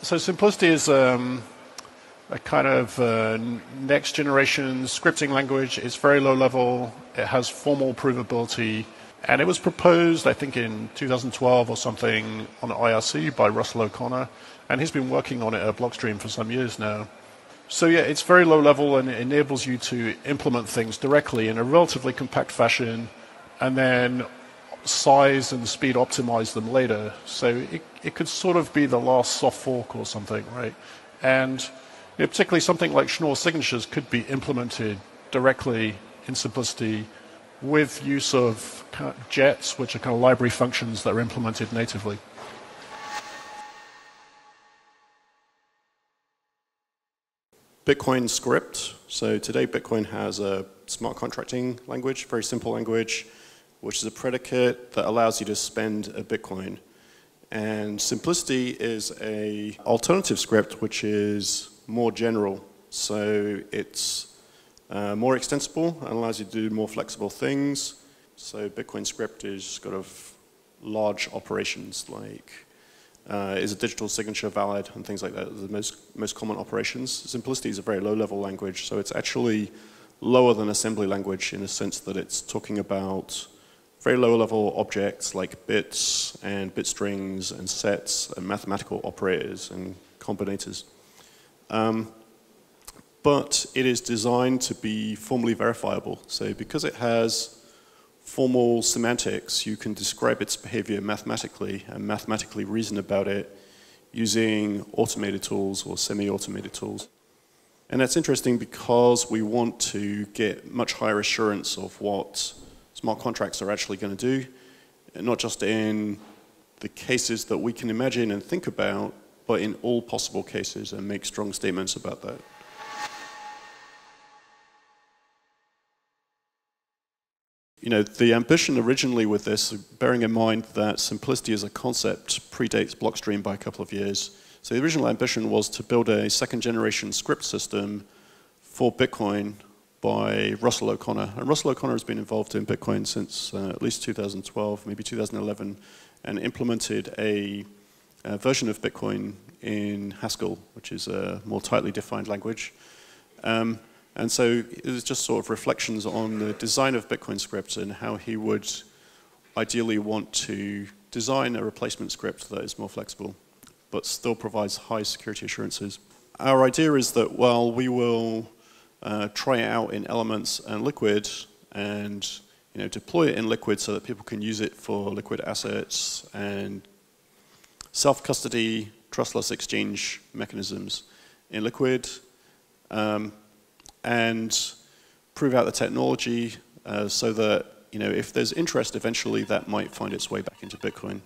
So Simplicity is um, a kind of uh, next generation scripting language. It's very low level. It has formal provability. And it was proposed, I think, in 2012 or something on IRC by Russell O'Connor. And he's been working on it at Blockstream for some years now. So yeah, it's very low level and it enables you to implement things directly in a relatively compact fashion and then size and speed optimize them later. So it, it could sort of be the last soft fork or something, right? And you know, particularly something like Schnorr signatures could be implemented directly in simplicity with use of, of jets, which are kind of library functions that are implemented natively. Bitcoin script. So today Bitcoin has a smart contracting language, very simple language, which is a predicate that allows you to spend a Bitcoin. And simplicity is a alternative script which is more general. So it's uh, more extensible and allows you to do more flexible things. So Bitcoin script is kind of large operations like uh, is a digital signature valid and things like that, the most, most common operations. Simplicity is a very low level language, so it's actually lower than assembly language in the sense that it's talking about very low level objects like bits and bit strings and sets and mathematical operators and combinators. Um, but it is designed to be formally verifiable. So because it has formal semantics, you can describe its behavior mathematically and mathematically reason about it using automated tools or semi-automated tools. And that's interesting because we want to get much higher assurance of what smart contracts are actually going to do, not just in the cases that we can imagine and think about, but in all possible cases and make strong statements about that. You know, the ambition originally with this, bearing in mind that simplicity as a concept predates Blockstream by a couple of years. So the original ambition was to build a second generation script system for Bitcoin by Russell O'Connor. And Russell O'Connor has been involved in Bitcoin since uh, at least 2012, maybe 2011, and implemented a, a, version of Bitcoin in Haskell, which is a more tightly defined language. Um, and so it was just sort of reflections on the design of Bitcoin scripts and how he would ideally want to design a replacement script that is more flexible, but still provides high security assurances. Our idea is that, while we will uh, try it out in Elements and Liquid and you know, deploy it in Liquid so that people can use it for liquid assets and self-custody, trustless exchange mechanisms in Liquid. Um, and prove out the technology uh, so that you know if there's interest eventually that might find its way back into Bitcoin.